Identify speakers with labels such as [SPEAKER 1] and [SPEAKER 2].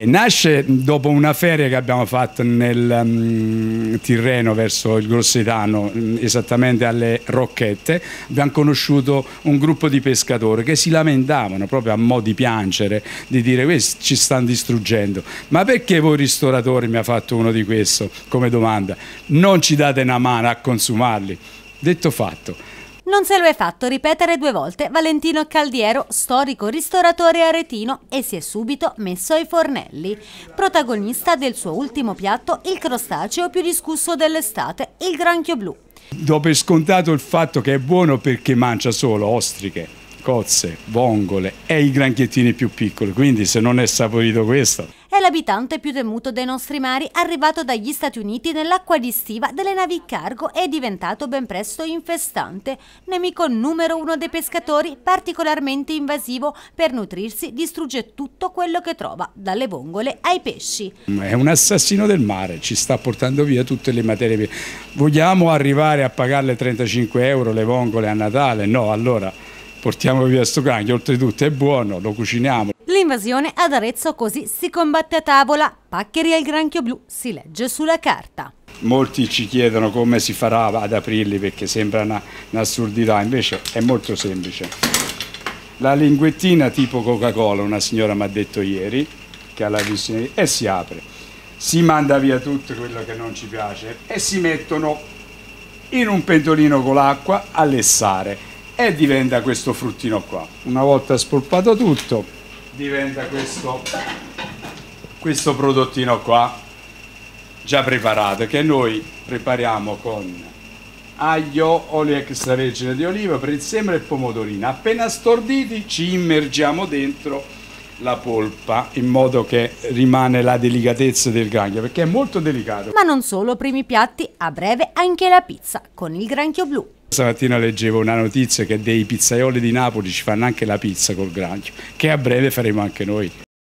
[SPEAKER 1] Nasce dopo una feria che abbiamo fatto nel um, Tirreno verso il Grossetano, mm, esattamente alle Rocchette, abbiamo conosciuto un gruppo di pescatori che si lamentavano proprio a mo' di piangere, di dire questi ci stanno distruggendo. Ma perché voi ristoratori, mi ha fatto uno di questo come domanda, non ci date una mano a consumarli? Detto fatto.
[SPEAKER 2] Non se lo è fatto ripetere due volte Valentino Caldiero, storico ristoratore aretino, e si è subito messo ai fornelli. Protagonista del suo ultimo piatto, il crostaceo più discusso dell'estate, il granchio blu.
[SPEAKER 1] Do per scontato il fatto che è buono perché mangia solo ostriche, cozze, vongole e i granchiettini più piccoli, quindi se non è saporito questo
[SPEAKER 2] è l'abitante più temuto dei nostri mari, arrivato dagli Stati Uniti nell'acqua di stiva delle navi cargo e diventato ben presto infestante, nemico numero uno dei pescatori, particolarmente invasivo, per nutrirsi distrugge tutto quello che trova, dalle vongole ai pesci.
[SPEAKER 1] È un assassino del mare, ci sta portando via tutte le materie. Vogliamo arrivare a pagarle 35 euro le vongole a Natale? No, allora portiamo via sto granchio, oltretutto è buono, lo cuciniamo.
[SPEAKER 2] L'invasione ad Arezzo così si combatte a tavola. Paccheri e il granchio blu si legge sulla carta.
[SPEAKER 1] Molti ci chiedono come si farà ad aprirli perché sembra un'assurdità, invece è molto semplice. La linguettina tipo Coca-Cola, una signora mi ha detto ieri, che ha la visione, e si apre. Si manda via tutto quello che non ci piace e si mettono in un pentolino con l'acqua a lessare e diventa questo fruttino qua. Una volta spolpato tutto diventa questo, questo prodottino qua già preparato che noi prepariamo con aglio, olio extravergine di oliva, prezzemolo e pomodorina. Appena storditi ci immergiamo dentro la polpa in modo che rimane la delicatezza del granchio perché è molto delicato.
[SPEAKER 2] Ma non solo primi piatti, a breve anche la pizza con il granchio blu.
[SPEAKER 1] Stamattina leggevo una notizia che dei pizzaioli di Napoli ci fanno anche la pizza col granchio, che a breve faremo anche noi.